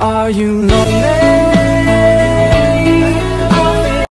Are you lonely?